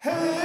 Hey!